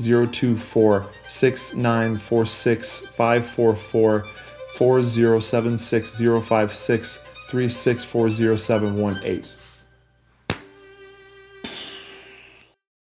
2345747 834606029 92060 3356 917 7475 432 6749 024 6946 544 4076 056 3640 718